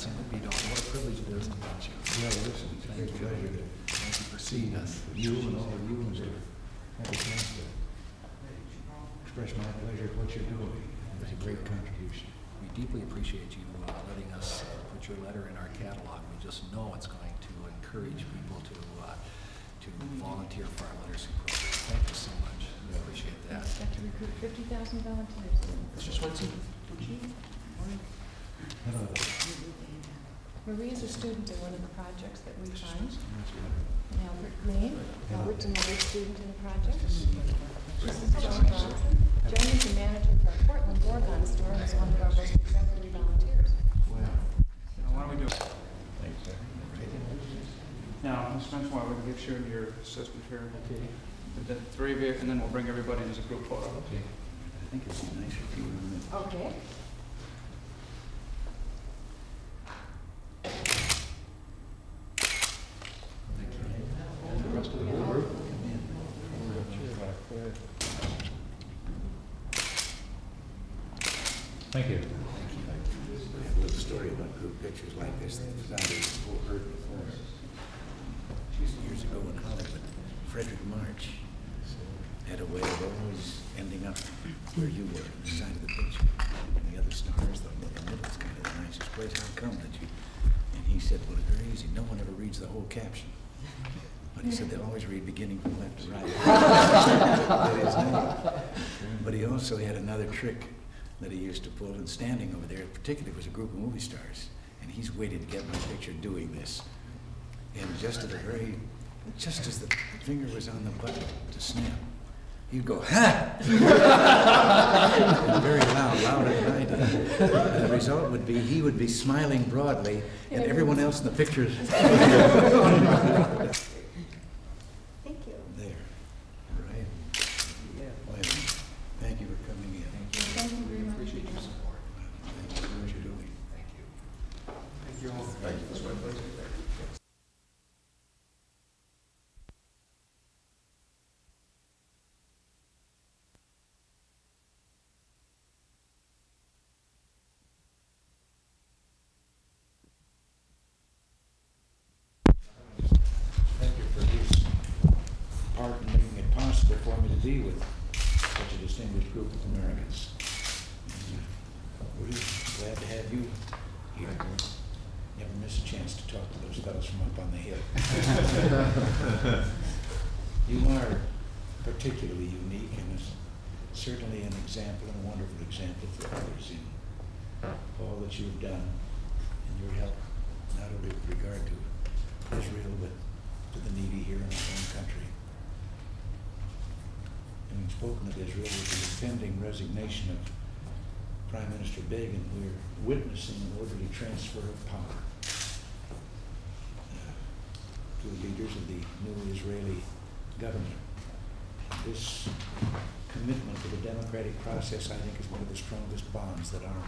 Johnson would be to. What a privilege it is to meet you. Well, listen, it's a great pleasure to Thank you for seeing us. you and all of you and to have a chance to express my pleasure at what you're doing. It's a great contribution. We deeply appreciate you uh, letting us uh, put your letter in our catalog. We just know it's going to encourage people to, uh, to volunteer for our literacy program. Thank you so much. We appreciate that. Expect to recruit fifty thousand volunteers. Mr. Swenson? Hello. Marie is a student in one of the projects that we fund. That's wonderful. Albert Lane, Hello. Albert's another student in the project. This is Joan Johnson. Joan is the manager of our Portland Oregon store and is one of our most exemplary volunteers. Wow. Now, why don't we do, Thanks, sir. now, Ms. Spencer, why don't we give Sharon your assistant here? Okay. The three of you, and then we'll bring everybody in as a group photo. Okay. I think it'd nice if you were in the Okay. The rest of the group? come in. Over the chair back there. Thank you. I have a little story about group pictures like this that was out of heard before. Years ago in Hollywood, Fredric March had a way of always ending up where you were, on the side of the picture. And the other stars, the the middle's kind of the nicest place. How come that you? And he said, well, it's very easy. No one ever reads the whole caption. But he said they always read beginning from left to right. Is. But he also had another trick that he used to pull, and standing over there, particularly was a group of movie stars, and he's waited to get my picture doing this. And just at the very, just as the finger was on the button to snap, he'd go, ha! Very loud, louder than I did. And the result would be, he would be smiling broadly, and everyone else in the picture is Thank you. there, right? Well, Thank you for coming in. Thank you very much. Appreciate your support. Thank you for what you're doing. Thank you. Thank you all. Thank you. This way, please. Thank you for this part in making it possible for me to be with such a distinguished group of Americans. We're glad to have you here. Never miss a chance to talk to those fellows from up on the hill. You are particularly unique and is certainly an example, and a wonderful example for others in all that you've done and your help, not only with regard to Israel, but to the needy here in our own country. Spoken of Israel with the impending resignation of Prime Minister Begin, we're witnessing an orderly transfer of power uh, to the leaders of the new Israeli government. This commitment to the democratic process, I think, is one of the strongest bonds that our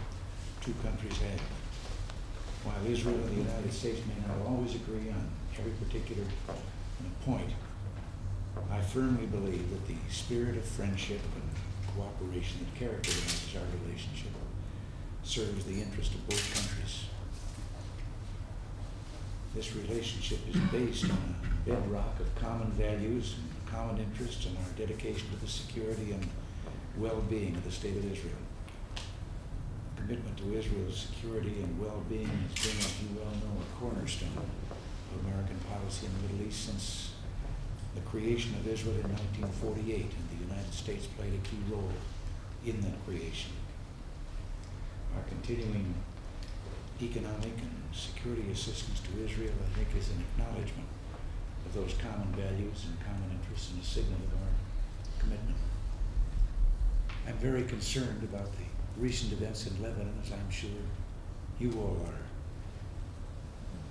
two countries have. While Israel and the United States may not always agree on every particular point, I firmly believe that the spirit of friendship and cooperation that characterizes our relationship serves the interest of both countries. This relationship is based on a bedrock of common values and common interests and our dedication to the security and well-being of the State of Israel commitment to Israel's security and well-being has been, as you well know, a cornerstone of American policy in the Middle East since the creation of Israel in 1948, and the United States played a key role in that creation. Our continuing economic and security assistance to Israel, I think, is an acknowledgement of those common values and common interests and a signal of our commitment. I'm very concerned about the recent events in Lebanon, as I'm sure you all are.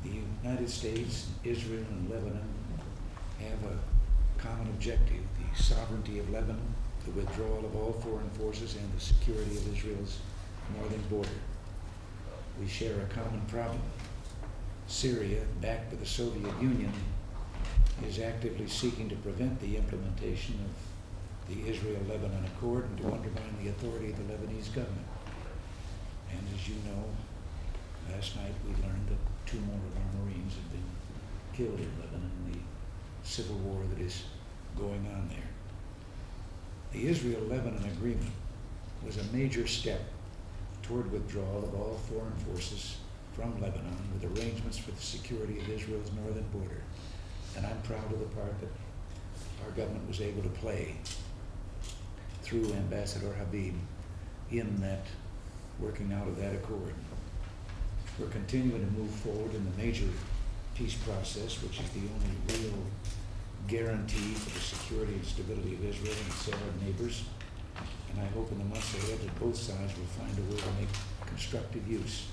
The United States, Israel, and Lebanon have a common objective, the sovereignty of Lebanon, the withdrawal of all foreign forces, and the security of Israel's northern border. We share a common problem. Syria, backed by the Soviet Union, is actively seeking to prevent the implementation of the Israel-Lebanon Accord and to undermine the authority of the Lebanese government. And as you know, Last night, we learned that two more of our Marines had been killed in Lebanon in the civil war that is going on there. The Israel-Lebanon agreement was a major step toward withdrawal of all foreign forces from Lebanon with arrangements for the security of Israel's northern border. And I'm proud of the part that our government was able to play through Ambassador Habib in that, working out of that accord. We're continuing to move forward in the major peace process, which is the only real guarantee for the security and stability of Israel and its Arab neighbors. And I hope in the months ahead that both sides will find a way to make constructive use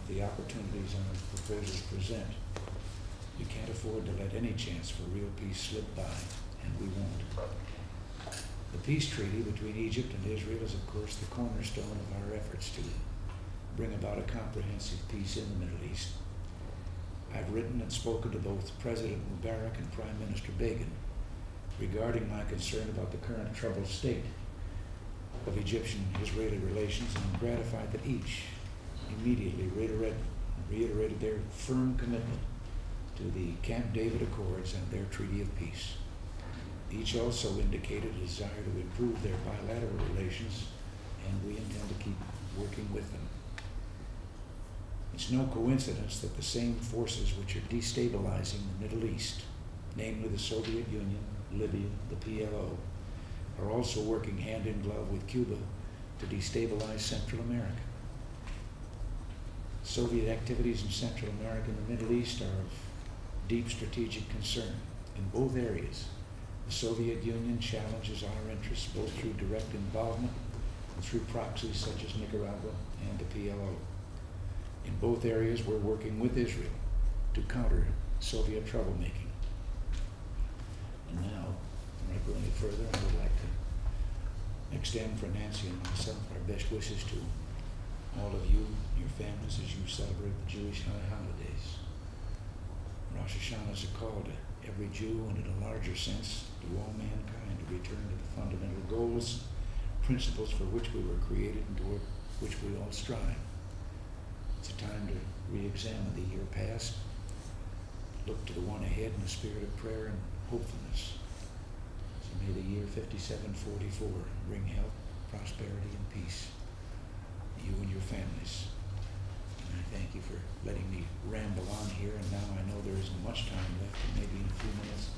of the opportunities our proposals present. We can't afford to let any chance for real peace slip by, and we won't. The peace treaty between Egypt and Israel is, of course, the cornerstone of our efforts to bring about a comprehensive peace in the Middle East. I've written and spoken to both President Mubarak and Prime Minister Begin regarding my concern about the current troubled state of Egyptian-Israeli relations, and I'm gratified that each immediately reiterated, reiterated their firm commitment to the Camp David Accords and their Treaty of Peace. Each also indicated a desire to improve their bilateral relations, and we intend to keep working with them. It's no coincidence that the same forces which are destabilizing the Middle East, namely the Soviet Union, Libya, the PLO, are also working hand in glove with Cuba to destabilize Central America. Soviet activities in Central America and the Middle East are of deep strategic concern in both areas. The Soviet Union challenges our interests both through direct involvement and through proxies such as Nicaragua and the PLO. In both areas, we're working with Israel to counter Soviet troublemaking. And now, before I go any further, I would like to extend for Nancy and myself our best wishes to all of you, your families, as you celebrate the Jewish high holidays. Rosh Hashanah is a call to every Jew and in a larger sense to all mankind to return to the fundamental goals, principles for which we were created and toward which we all strive. It's a time to re-examine the year past, look to the one ahead in the spirit of prayer and hopefulness. So may the year 5744 bring health, prosperity, and peace to you and your families. And I thank you for letting me ramble on here, and now I know there isn't much time left, and maybe in a few minutes,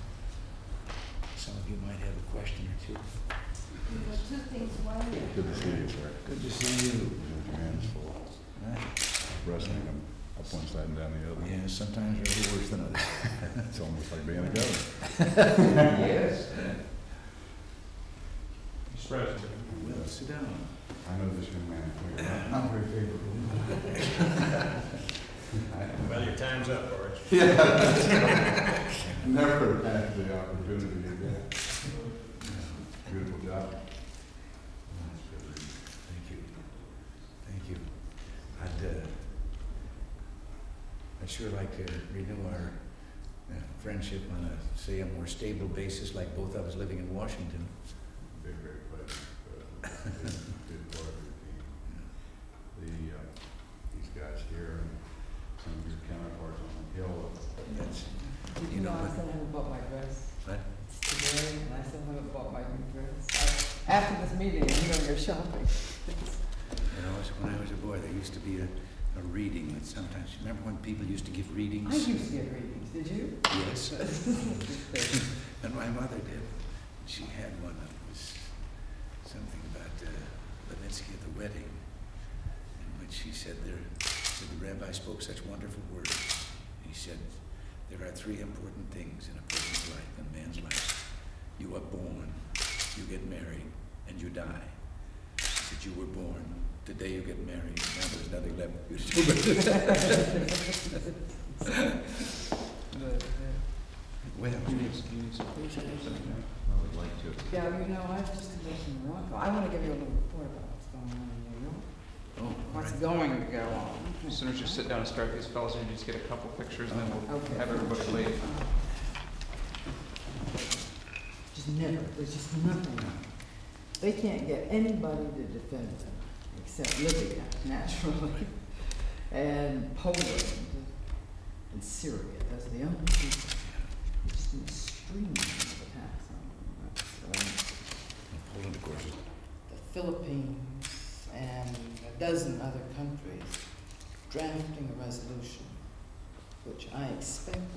some of you might have a question or two. Well, two things, one, Good to see you, sir. Good to see you. Your hands full. Huh? Wrestling them up one side and down the other. Yeah, sometimes they're a little worse than others. It's almost like being a governor. Yes. Mr. President. Well, sit down. I know this young man. quite well. I'm very favorable. Well, your time's up, George. Never had the opportunity to get. Beautiful job. Thank you. Thank you. I'd, uh, I'd sure like to renew our uh, friendship on a, say, a more stable basis, like both of us living in Washington. Big, big pleasure. uh, Big big part of your team. The, uh, these guys here and some of your counterparts on the Hill. That's, Did You you know, know I but- still haven't bought my dress but today, and I still haven't bought my new dress. I- After this meeting, I'm gonna go shopping. you know, when I was a boy, there used to be a, a reading that sometimes, remember when people used to give readings? I used to get readings, did you? Yes. And my mother did. She had one that was something about uh, Levinsky at the wedding, in which he said there, said the rabbi spoke such wonderful words. He said, there are three important things in a person's life, in a man's life. You are born, you get married, and you die. He said, you were born, today you get married, now there's nothing left for you to do. But, Well, You need, you need some. I would like to. Yeah, you know, I've just come back from Morocco. I wanna give you a little report about what's going on in New York. oh, What's right. going to go on. As soon as you sit down and start these fellows, you just get a couple pictures and then we'll Okay. have everybody leave. Just never, there's just nothing. They can't get anybody to defend them, except Libya, naturally. and Poland and Syria. Those are the only people. Just an extreme amount of attacks on them. That's, um, Poland, of course, the Philippines and a dozen other countries drafting a resolution, which I expect